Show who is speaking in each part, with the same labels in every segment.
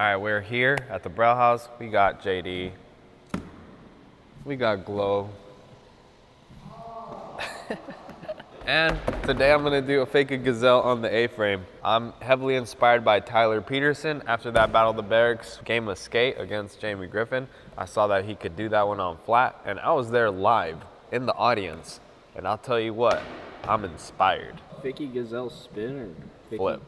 Speaker 1: All right, we're here at the Braille House. We got JD. We got Glow. and today I'm gonna do a fakie gazelle on the A-frame. I'm heavily inspired by Tyler Peterson. After that Battle of the Berrics game of skate against Jamie Griffin, I saw that he could do that one on flat, and I was there live in the audience. And I'll tell you what, I'm inspired.
Speaker 2: Fakie gazelle spin or
Speaker 1: Flip.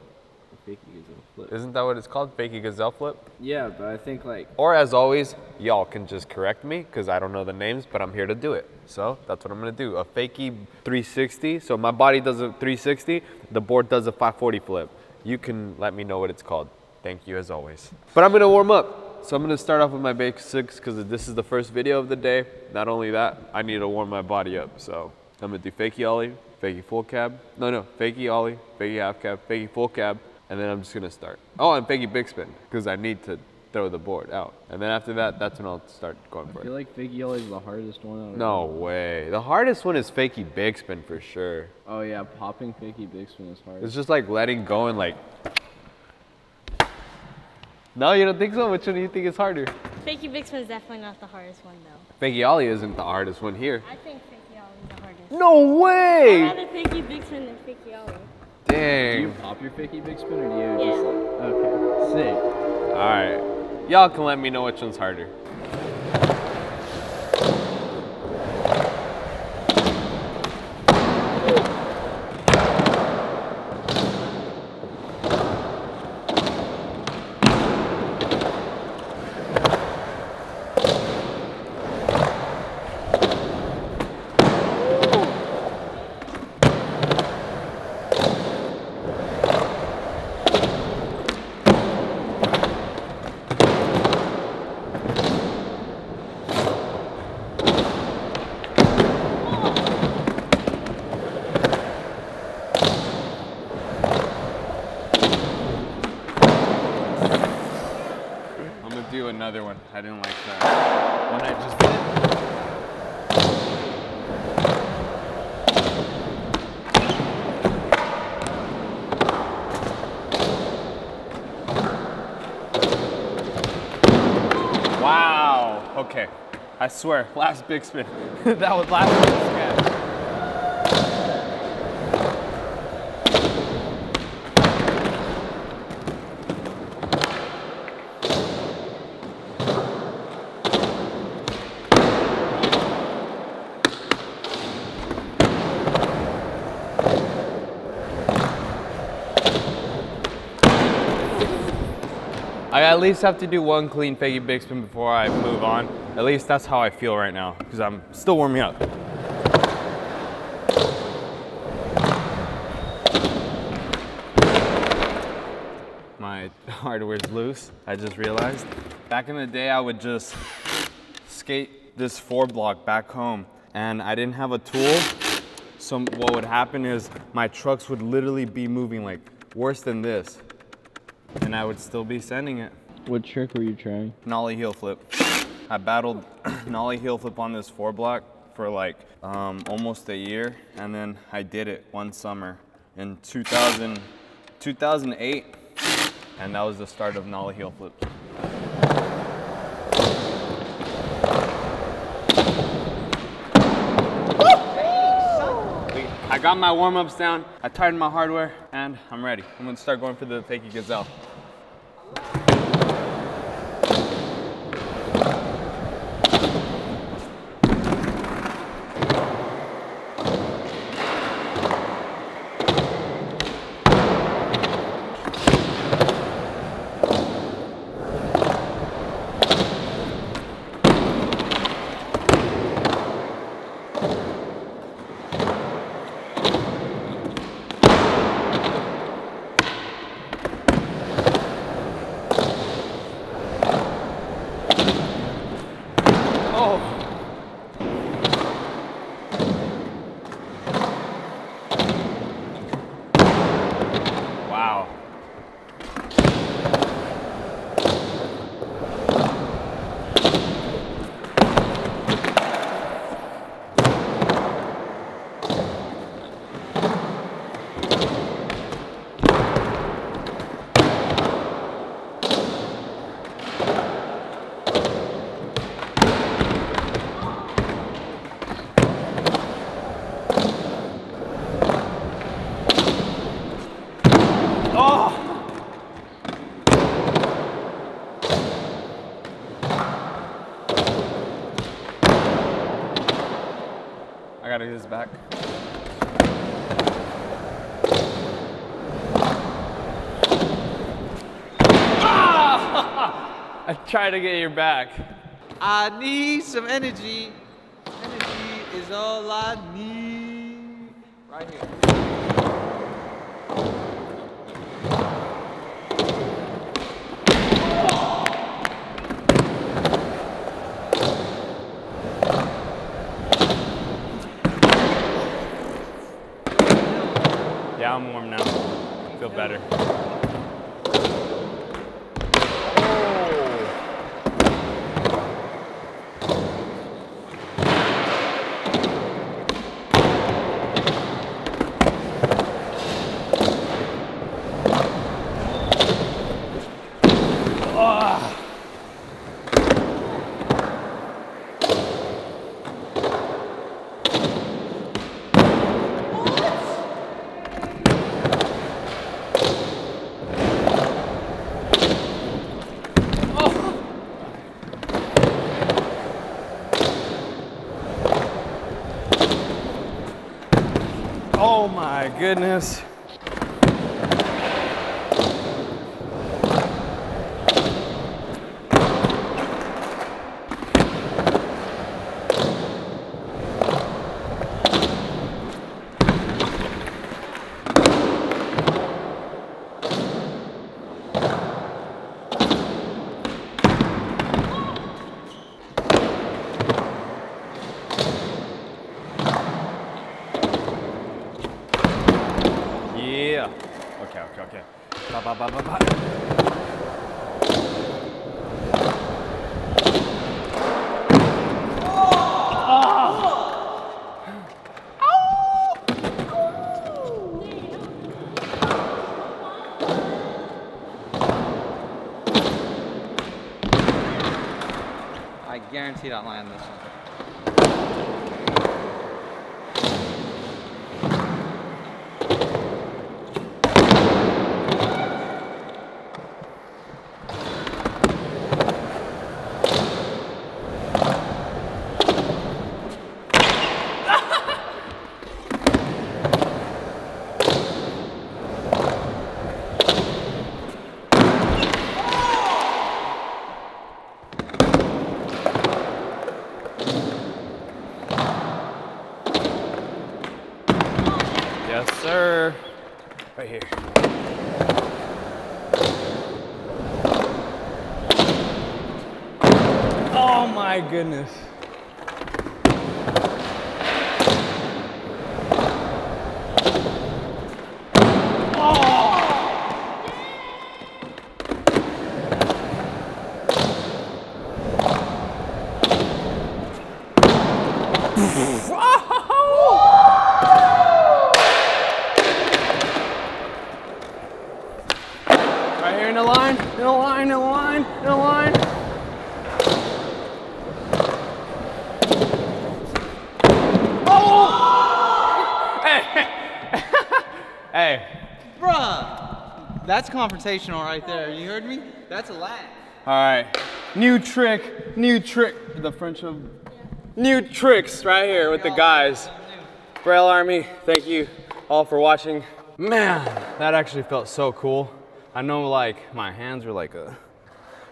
Speaker 2: Fakie gazelle flip.
Speaker 1: Isn't that what it's called? Fakie gazelle flip?
Speaker 2: Yeah, but I think like
Speaker 1: Or as always, y'all can just correct me because I don't know the names, but I'm here to do it. So that's what I'm gonna do. A fakie 360. So my body does a 360, the board does a 540 flip. You can let me know what it's called. Thank you as always. But I'm gonna warm up. So I'm gonna start off with my basics because this is the first video of the day. Not only that, I need to warm my body up. So I'm gonna do fakie ollie, fakie full cab. No, no, fakie ollie, fakie half cab, fakie full cab, and then I'm just gonna start. Oh, and fakie big spin because I need to throw the board out. And then after that, that's when I'll start going for
Speaker 2: I
Speaker 1: it.
Speaker 2: feel like fakie ollie is the hardest one. Out of
Speaker 1: No way. The hardest one is fakie big spin for sure.
Speaker 2: Oh yeah, popping fakie big spin is hard.
Speaker 1: It's just like letting go and like. No, you don't think so? Which one do you think is harder?
Speaker 3: Fakie Big Spin is definitely not the hardest one though.
Speaker 1: Fakie ollie isn't the hardest one here.
Speaker 3: I think Fakie Ollie is the hardest.
Speaker 1: No way!
Speaker 3: I'd rather Fakie Big Spin than Fakie Ollie.
Speaker 2: Do you pop your fakie big spin or do you
Speaker 3: Yeah.
Speaker 2: just okay sick?
Speaker 1: All right. Y'all can let me know which one's harder. I'm gonna do another one. I didn't like that. One I just did. Wow. Okay. I swear, last big spin. that was last big spin. I at least have to do one clean fakie big spin before I move on. At least that's how I feel right now because I'm still warming up. My hardware's loose, I just realized. Back in the day, I would just skate this four block back home and I didn't have a tool. So what would happen is my trucks would literally be moving like worse than this and I would still be sending it.
Speaker 2: What trick were you trying?
Speaker 1: Nollie heel flip. I battled nollie heel flip on this four block for like um, almost a year, and then I did it one summer in 2000, 2008, and that was the start of nollie heel flips. We- Got my warm-ups down, I tightened my hardware, and I'm ready. I'm gonna start going for the fakie gazelle. Gotta get back. Ah!
Speaker 4: I tried to get your back.
Speaker 5: I need some energy. Energy is all I need. Right here.
Speaker 1: I'm warm now. Feel better. Oh my goodness. Yeah. Okay, okay, okay. Ba, ba, ba, ba, ba.
Speaker 5: I guarantee I'll land this one.
Speaker 1: Right here. Oh my goodness. Right here in the line, in the line, in the line, in the line. Oh! Hey! hey,
Speaker 5: Bruh! That's confrontational right there. You heard me? That's a land.
Speaker 1: all right. New trick, new trick. The French of new tricks right here with the guys. Braille Army, thank you all for watching. Man, that actually felt so cool. I know like my hands were like a,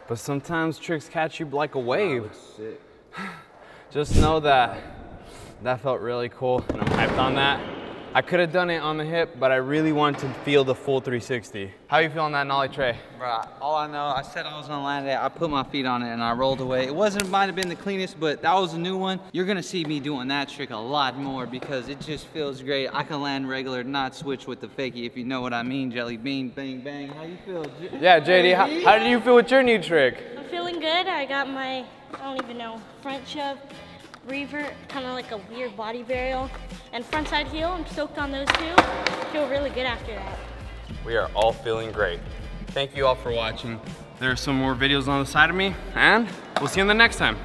Speaker 1: but sometimes tricks catch you like a wave. Just know that that felt really cool and I'm hyped on that. I could have done it on the hip, but I really wanted to feel the full 360. How are you feeling that nollie tray?
Speaker 5: Bruh, all I know, I said I was gonna land it. I put my feet on it and I rolled away. It wasn't, might have been the cleanest, but that was a new one. You're gonna see me doing that trick a lot more because it just feels great. I can land regular, not switch with the fakie, if you know what I mean. Jelly bean, bang, bang. How you feel? J-
Speaker 1: Yeah, JD, how, how did you feel with your new trick?
Speaker 3: I'm feeling good. I got my, I don't even know, front shove, revert, kind of like a weird body varial, and front side heel. I'm stoked on those two. Feel really good after that.
Speaker 1: We are all feeling great. Thank you all for watching. There are some more videos on the side of me, and we'll see you in the next time.